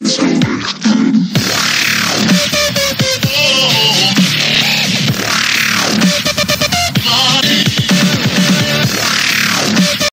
So